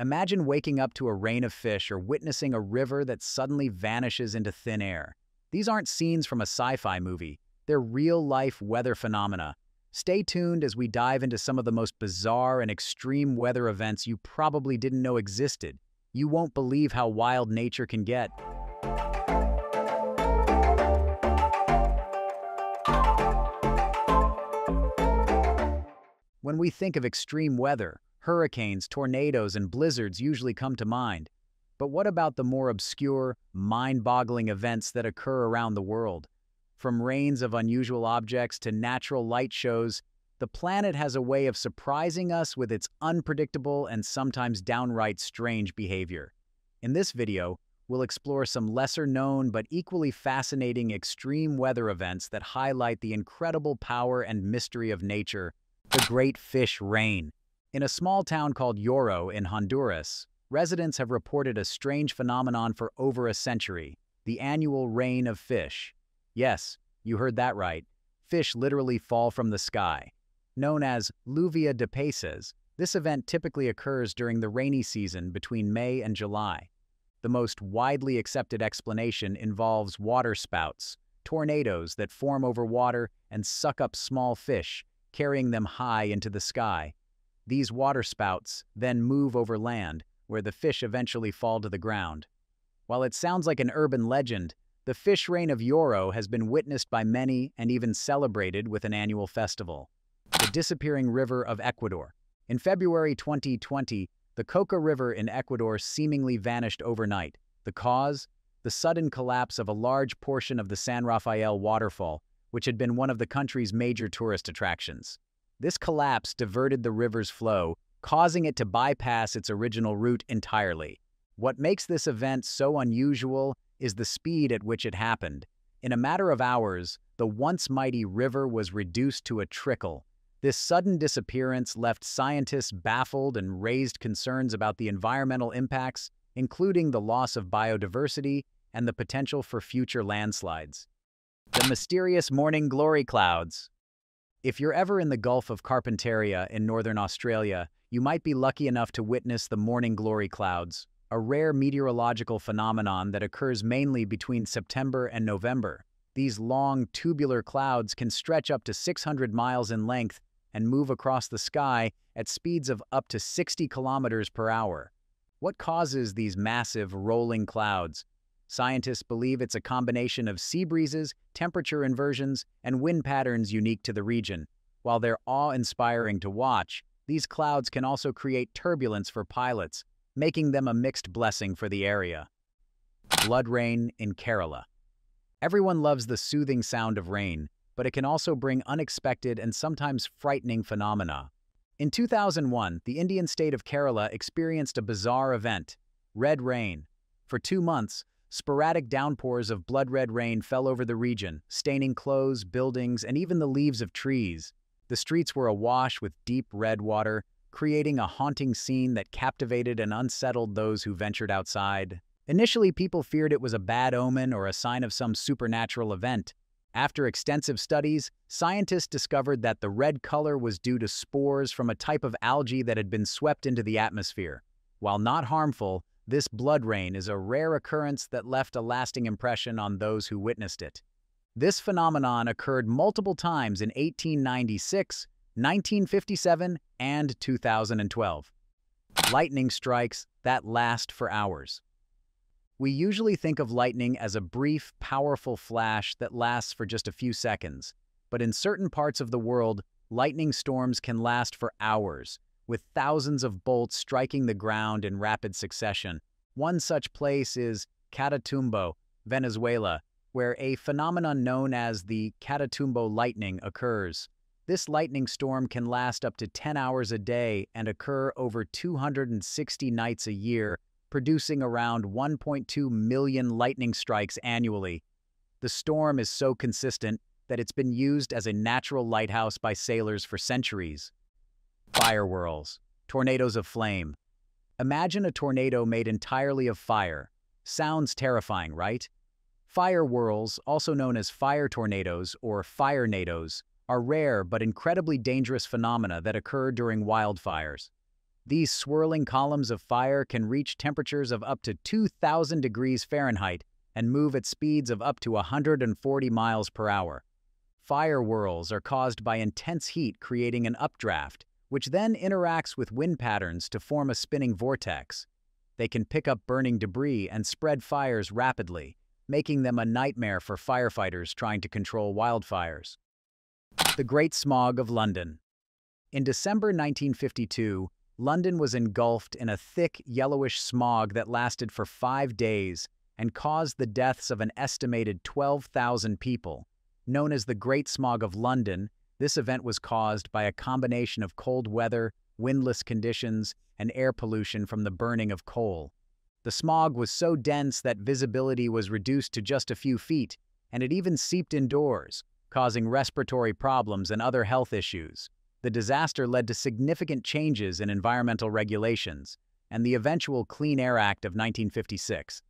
Imagine waking up to a rain of fish or witnessing a river that suddenly vanishes into thin air. These aren't scenes from a sci-fi movie. They're real-life weather phenomena. Stay tuned as we dive into some of the most bizarre and extreme weather events you probably didn't know existed. You won't believe how wild nature can get. When we think of extreme weather, Hurricanes, tornadoes, and blizzards usually come to mind. But what about the more obscure, mind-boggling events that occur around the world? From rains of unusual objects to natural light shows, the planet has a way of surprising us with its unpredictable and sometimes downright strange behavior. In this video, we'll explore some lesser-known but equally fascinating extreme weather events that highlight the incredible power and mystery of nature, the Great Fish Rain. In a small town called Yoro in Honduras, residents have reported a strange phenomenon for over a century, the annual rain of fish. Yes, you heard that right. Fish literally fall from the sky. Known as lluvia de peces, this event typically occurs during the rainy season between May and July. The most widely accepted explanation involves water spouts, tornadoes that form over water and suck up small fish, carrying them high into the sky. These waterspouts then move over land, where the fish eventually fall to the ground. While it sounds like an urban legend, the fish rain of Yoro has been witnessed by many and even celebrated with an annual festival. The Disappearing River of Ecuador. In February 2020, the Coca River in Ecuador seemingly vanished overnight. The cause? The sudden collapse of a large portion of the San Rafael waterfall, which had been one of the country's major tourist attractions. This collapse diverted the river's flow, causing it to bypass its original route entirely. What makes this event so unusual is the speed at which it happened. In a matter of hours, the once mighty river was reduced to a trickle. This sudden disappearance left scientists baffled and raised concerns about the environmental impacts, including the loss of biodiversity and the potential for future landslides. The mysterious morning glory clouds. If you're ever in the Gulf of Carpentaria in northern Australia, you might be lucky enough to witness the morning glory clouds, a rare meteorological phenomenon that occurs mainly between September and November. These long, tubular clouds can stretch up to 600 miles in length and move across the sky at speeds of up to 60 kilometers per hour. What causes these massive, rolling clouds? Scientists believe it's a combination of sea breezes, temperature inversions, and wind patterns unique to the region. While they're awe-inspiring to watch, these clouds can also create turbulence for pilots, making them a mixed blessing for the area. Blood rain in Kerala. Everyone loves the soothing sound of rain, but it can also bring unexpected and sometimes frightening phenomena. In 2001, the Indian state of Kerala experienced a bizarre event, red rain. For two months, Sporadic downpours of blood-red rain fell over the region, staining clothes, buildings, and even the leaves of trees. The streets were awash with deep red water, creating a haunting scene that captivated and unsettled those who ventured outside. Initially, people feared it was a bad omen or a sign of some supernatural event. After extensive studies, scientists discovered that the red color was due to spores from a type of algae that had been swept into the atmosphere. While not harmful, this blood rain is a rare occurrence that left a lasting impression on those who witnessed it. This phenomenon occurred multiple times in 1896, 1957, and 2012. Lightning strikes that last for hours. We usually think of lightning as a brief, powerful flash that lasts for just a few seconds, but in certain parts of the world, lightning storms can last for hours, with thousands of bolts striking the ground in rapid succession. One such place is Catatumbo, Venezuela, where a phenomenon known as the Catatumbo lightning occurs. This lightning storm can last up to 10 hours a day and occur over 260 nights a year, producing around 1.2 million lightning strikes annually. The storm is so consistent that it's been used as a natural lighthouse by sailors for centuries. Fire whirls, tornadoes of flame. Imagine a tornado made entirely of fire. Sounds terrifying, right? Fire whirls, also known as fire tornadoes or firenados, are rare but incredibly dangerous phenomena that occur during wildfires. These swirling columns of fire can reach temperatures of up to 2,000 degrees Fahrenheit and move at speeds of up to 140 miles per hour. Fire whirls are caused by intense heat creating an updraft, which then interacts with wind patterns to form a spinning vortex. They can pick up burning debris and spread fires rapidly, making them a nightmare for firefighters trying to control wildfires. The Great Smog of London In December 1952, London was engulfed in a thick, yellowish smog that lasted for five days and caused the deaths of an estimated 12,000 people. Known as the Great Smog of London, this event was caused by a combination of cold weather, windless conditions, and air pollution from the burning of coal. The smog was so dense that visibility was reduced to just a few feet, and it even seeped indoors, causing respiratory problems and other health issues the disaster led to significant changes in environmental regulations and the eventual Clean Air Act of 1956.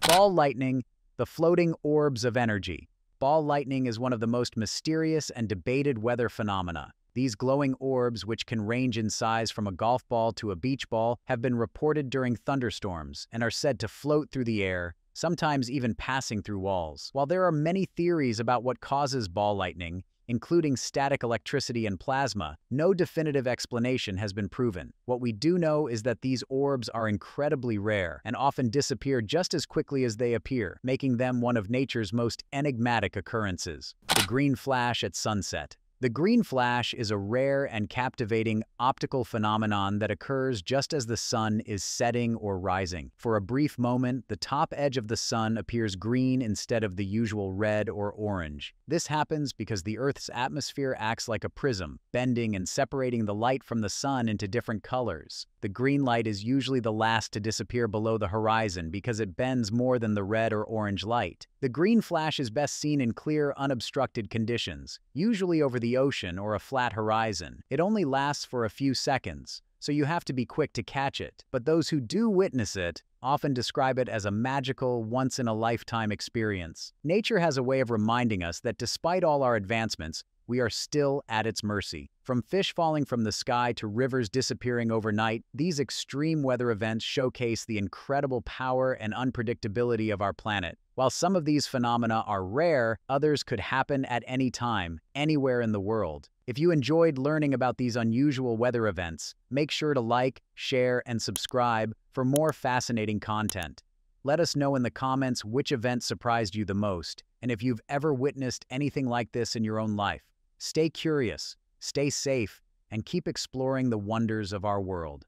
Ball lightning, the floating orbs of energy. Ball lightning is one of the most mysterious and debated weather phenomena. These glowing orbs, which can range in size from a golf ball to a beach ball, have been reported during thunderstorms and are said to float through the air, sometimes even passing through walls. While there are many theories about what causes ball lightning, including static electricity and plasma, no definitive explanation has been proven. What we do know is that these orbs are incredibly rare and often disappear just as quickly as they appear, making them one of nature's most enigmatic occurrences. The green flash at sunset. The green flash is a rare and captivating optical phenomenon that occurs just as the sun is setting or rising. For a brief moment, the top edge of the sun appears green instead of the usual red or orange. This happens because the Earth's atmosphere acts like a prism, bending and separating the light from the sun into different colors. The green light is usually the last to disappear below the horizon because it bends more than the red or orange light. The green flash is best seen in clear, unobstructed conditions, usually over the ocean or a flat horizon. It only lasts for a few seconds, so you have to be quick to catch it. But those who do witness it often describe it as a magical, once-in-a-lifetime experience. Nature has a way of reminding us that despite all our advancements, we are still at its mercy. From fish falling from the sky to rivers disappearing overnight, these extreme weather events showcase the incredible power and unpredictability of our planet. While some of these phenomena are rare, others could happen at any time, anywhere in the world. If you enjoyed learning about these unusual weather events, make sure to like, share, and subscribe for more fascinating content. Let us know in the comments which event surprised you the most, and if you've ever witnessed anything like this in your own life. Stay curious, stay safe, and keep exploring the wonders of our world.